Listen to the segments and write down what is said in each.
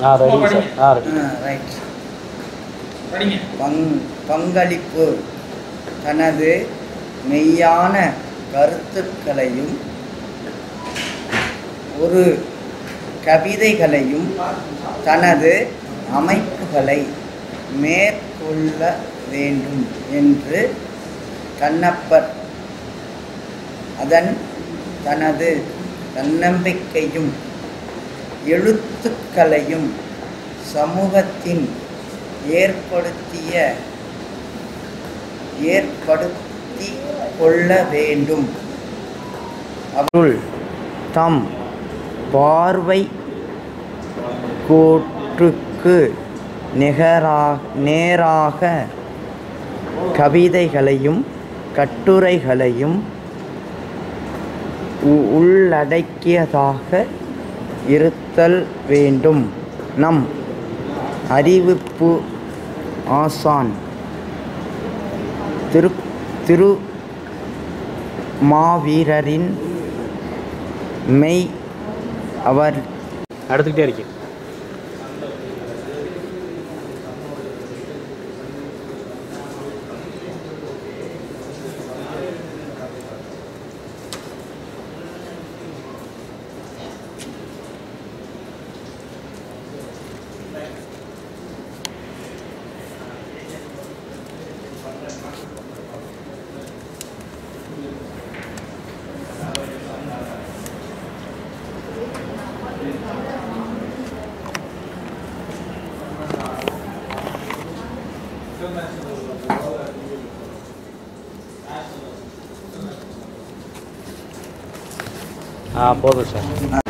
ஆ ready sir already right படிங்க. பங் பங்களிப்பு. தனது மெய்யான கருத்துக்களையும் ஒரு கவிதைகளையும் தனது அமைப்புகளை மேற்கொள்ள வேண்டும் என்று கண்ணப்பர் அதன் தனது தன்னம்பிக்கையும் எழுத்துக்களையும் சமூகத்தின் ஏற்படுத்திய ஏற்படுத்தி கொள்ள வேண்டும். அவருள் தம் பார்வை கோற்றுக்கு நிகரா நேராக கவிதைகளையும் கட்டுரைகளையும் உ- உள்ளடக்கியதாக இருத்தல் வேண்டும். நம் அறிவிப்பு ஆசான். திரு திரு மாவீரரின் மெய் அவர் அடுத்துக்கிட்டே இருக்கேன். ஆ போதும்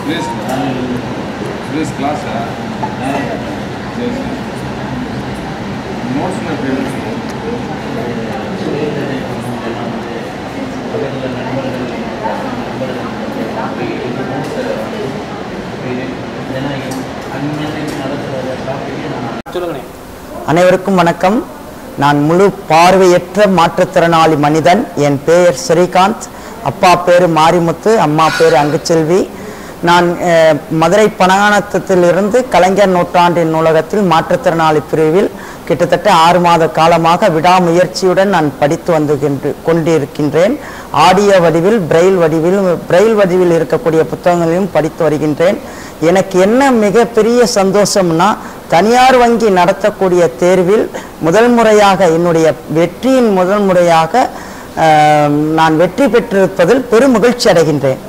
சுரேஷ் சுரேஷ் கிளாஸா சரி சரி நோட்ஸ் எப்படி அனைவருக்கும் வணக்கம். நான் முழு பார்வையற்ற மாற்றுத்திறனாளி மனிதன். என் பெயர் ஸ்ரீகாந்த். அப்பா பேர் மாரிமுத்து அம்மா பேர் அங்குச்செல்வி. நான் மதுரை பனகானத்திலிருந்து கலைஞர் நூற்றாண்டின் நூலகத்தில் மாற்றுத்திறனாளி பிரிவில் கிட்டத்தட்ட ஆறு மாத காலமாக விடாமுயற்சியுடன் நான் படித்து வந்துகின்ற கொண்டிருக்கின்றேன். ஆடியோ வடிவில் பிரெயில் வடிவில் பிரெயில் வடிவில் இருக்கக்கூடிய புத்தகங்களையும் படித்து வருகின்றேன். எனக்கு என்ன மிகப்பெரிய சந்தோஷம்னா தனியார் வங்கி நடத்தக்கூடிய தேர்வில் முதல் முறையாக என்னுடைய வெற்றியின் முதல் முறையாக நான் வெற்றி பெற்றிருப்பதில் பெரும் மகிழ்ச்சி அடைகின்றேன்.